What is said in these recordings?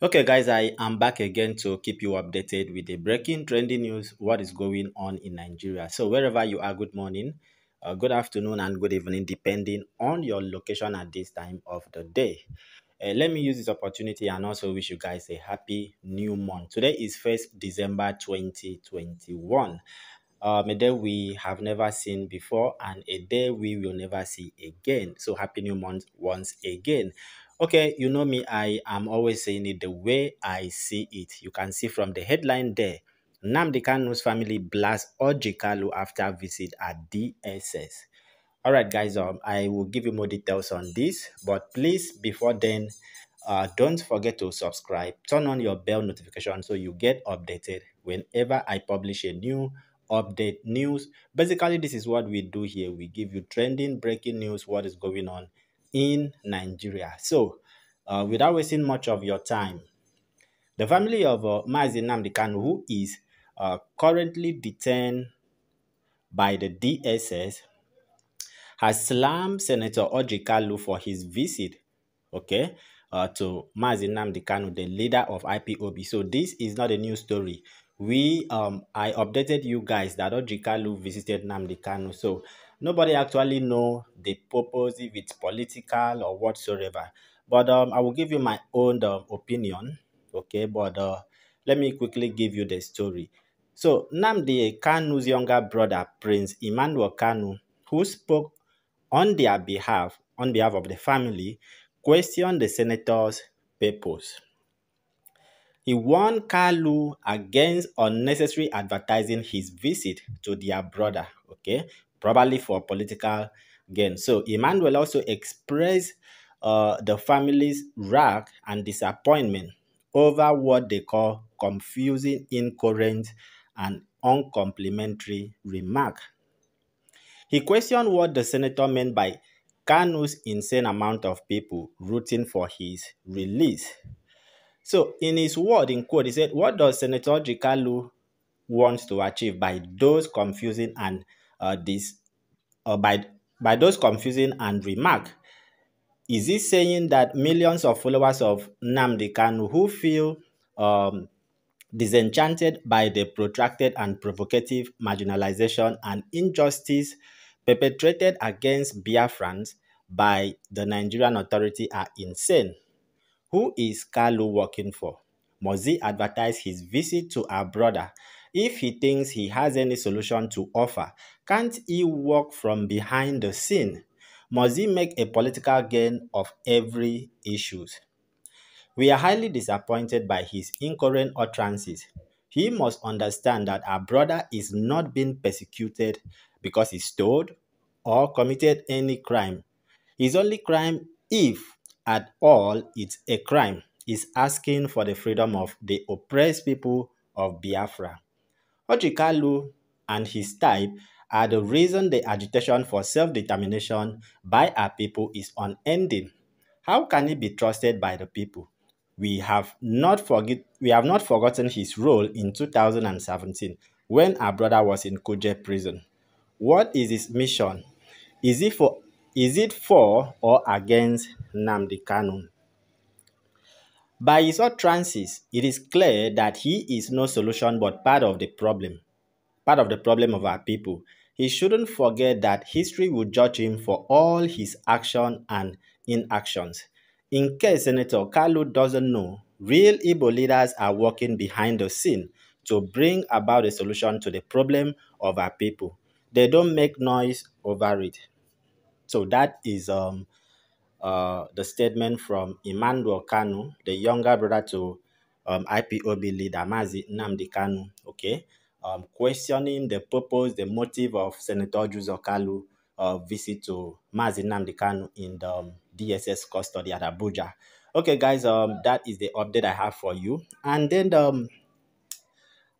Okay, guys, I am back again to keep you updated with the breaking trending news, what is going on in Nigeria. So, wherever you are, good morning, uh, good afternoon, and good evening, depending on your location at this time of the day. Uh, let me use this opportunity and also wish you guys a happy new month. Today is 1st December 2021. Um, a day we have never seen before and a day we will never see again. So, happy new month once again. Okay, you know me, I am always saying it the way I see it. You can see from the headline there. Nnamdi Kanu's family blast Orji Kalu after visit at DSS. All right, guys, um, I will give you more details on this, but please, before then, uh, don't forget to subscribe, turn on your bell notification so you get updated whenever I publish a new update news. Basically, this is what we do here. We give you trending, breaking news, what is going on in Nigeria. So, uh, without wasting much of your time, the family of uh, Mazi Nnamdi Kanu, who is uh, currently detained by the DSS, has slammed Senator Orji Kalu for his visit, okay, uh, to Mazi Nnamdi Kanu, the leader of IPOB. So this is not a new story. We, um, I updated you guys that Orji Kalu visited Nnamdi Kanu. So nobody actually know the purpose if it's political or whatsoever. But um, i will give you my own uh, opinion okay? But uh, let me quickly give you the story. So Nnamdi kanu's younger brother prince emmanuel kanu who spoke on their behalf on behalf of the family questioned the senator's purpose. He warned Kalu against unnecessary advertising his visit to their brother, okay, probably for political gain. So Emmanuel also expressed uh, the family's wrath and disappointment over what they call confusing, incoherent, and uncomplimentary remark. He questioned what the senator meant by Kanu's insane amount of people rooting for his release. So, in his word, in quote, he said, What does Senator Orji Kalu wants to achieve by those confusing and uh, this uh, by by those confusing and remark is he saying that millions of followers of Nnamdi Kanu who feel um, disenchanted by the protracted and provocative marginalization and injustice perpetrated against Biafrans by the Nigerian authority are insane? Who is Kalu working for? Must he advertise his visit to our brother if he thinks he has any solution to offer, can't he work from behind the scene? Must he make a political gain of every issue? We are highly disappointed by his incoherent utterances. He must understand that our brother is not being persecuted because he stole or committed any crime. His only crime, if at all it's a crime, is asking for the freedom of the oppressed people of Biafra. Orji Kalu and his type are the reason the agitation for self-determination by our people is unending. How can he be trusted by the people? We have not forget we have not forgotten his role in 2017 when our brother was in Kuje prison. What is his mission? Is it for is it for or against Nnamdi Kanu? By his utterances, it is clear that he is no solution but part of the problem, part of the problem of our people. He shouldn't forget that history will judge him for all his action and inactions. In case Senator Kalu doesn't know, real Igbo leaders are working behind the scene to bring about a solution to the problem of our people. They don't make noise over it. So that is um, uh, the statement from Emmanuel Kanu, the younger brother to um, IPOB leader Mazi Nnamdi Kanu, okay, um, questioning the purpose, the motive of Senator Juzo uh, visit to Mazi Nnamdi Kanu in the um, DSS custody at Abuja. Okay, guys, um, that is the update I have for you. And then um,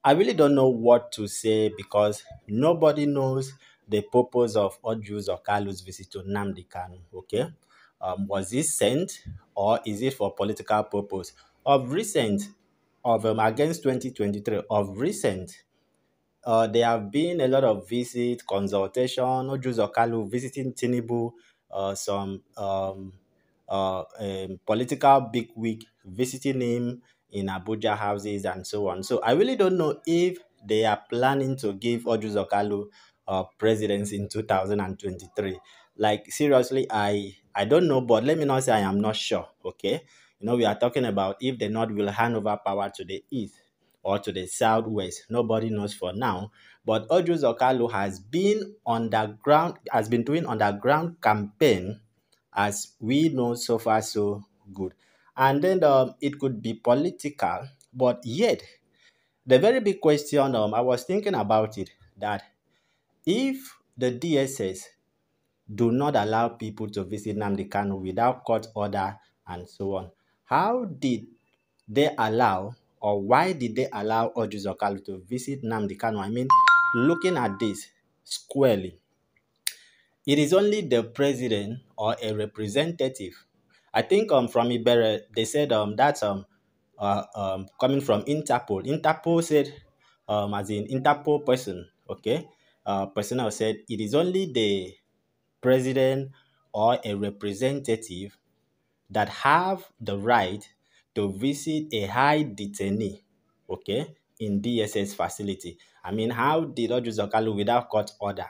I really don't know what to say because nobody knows the purpose of Oju's or Kalu's visit to Nnamdi Kanu, okay? Um, was this sent or is it for political purpose? Of recent, of um, against 2023, of recent, uh, there have been a lot of visit, consultation, Orji Uzor Kalu visiting Tinubu, uh, some um, uh, um, political bigwig visiting him in Abuja houses and so on. So I really don't know if they are planning to give Orji Uzor Kalu uh, presidency in 2023. Like seriously, I I don't know, but let me not say I am not sure. Okay, you know we are talking about if the North will hand over power to the East or to the Southwest. Nobody knows for now. But Orji Uzor Kalu has been underground, has been doing underground campaign, as we know so far so good. And then um, it could be political, but yet the very big question um, I was thinking about it that if the DSS do not allow people to visit Nnamdi Kanu without court order and so on, how did they allow or why did they allow Uzor Kalu to visit Nnamdi Kanu? I mean, looking at this squarely, it is only the president or a representative. I think um from Ibere they said um that's um uh, um coming from Interpol. Interpol said um as in Interpol person, okay, uh personnel said it is only the president or a representative that have the right to visit a high detainee, okay, in DSS facility. I mean, how did Orji Uzor Kalu without court order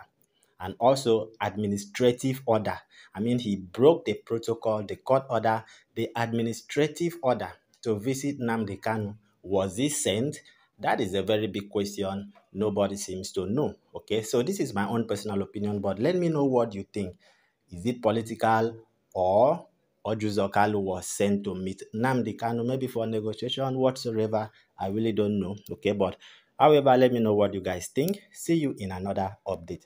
and also administrative order? I mean, he broke the protocol, the court order, the administrative order to visit Nnamdi Kanu. Was he sent? That is a very big question. Nobody seems to know. Okay, so this is my own personal opinion, but let me know what you think. Is it political or Orji Uzor Kalu was sent to meet Nnamdi Kanu, maybe for negotiation whatsoever. I really don't know. Okay, but however, let me know what you guys think. See you in another update.